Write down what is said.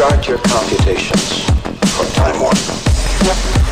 Start your computations for Time Warp.